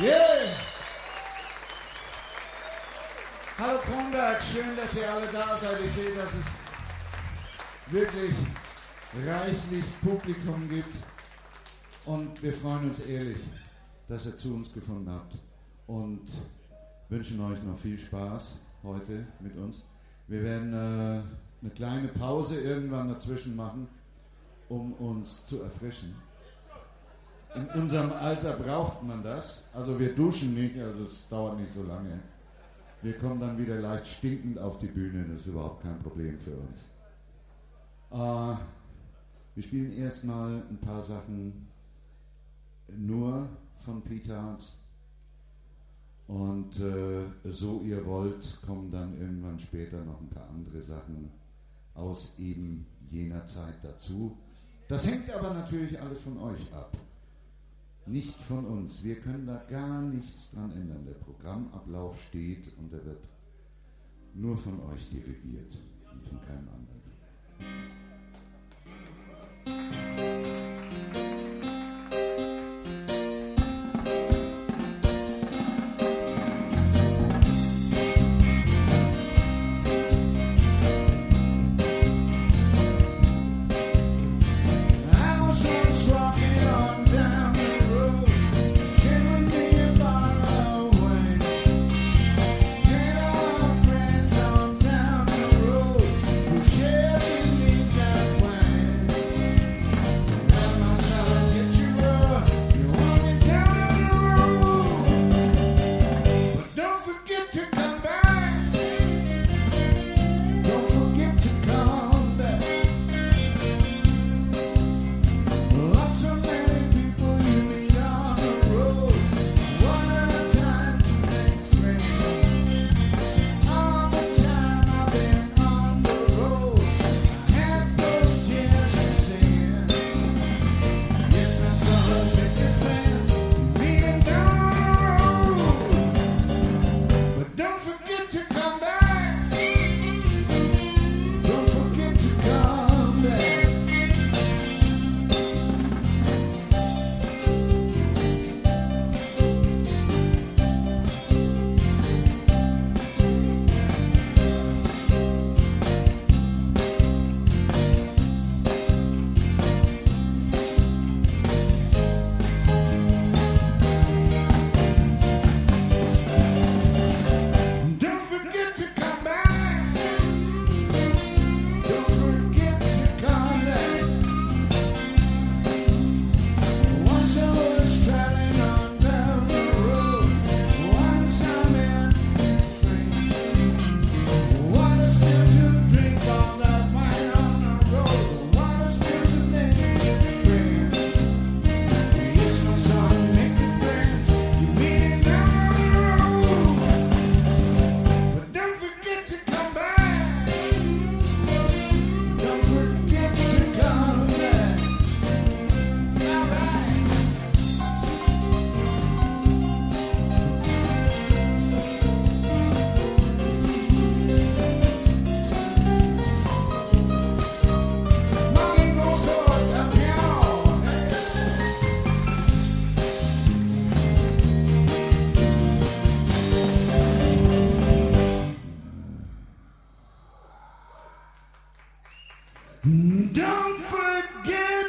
Yeah! Hallo Kronberg, schön, dass ihr alle da seid. Ich sehe, dass es wirklich reichlich Publikum gibt. Und wir freuen uns ehrlich, dass ihr zu uns gefunden habt. Und wünschen euch noch viel Spaß heute mit uns. Wir werden äh, eine kleine Pause irgendwann dazwischen machen, um uns zu erfrischen. In unserem Alter braucht man das. Also wir duschen nicht, also es dauert nicht so lange. Wir kommen dann wieder leicht stinkend auf die Bühne, das ist überhaupt kein Problem für uns. Äh, wir spielen erstmal ein paar Sachen nur von Pete Hartz. Und äh, so ihr wollt, kommen dann irgendwann später noch ein paar andere Sachen aus eben jener Zeit dazu. Das hängt aber natürlich alles von euch ab nicht von uns. Wir können da gar nichts dran ändern. Der Programmablauf steht und er wird nur von euch dirigiert und von keinem anderen. Don't forget.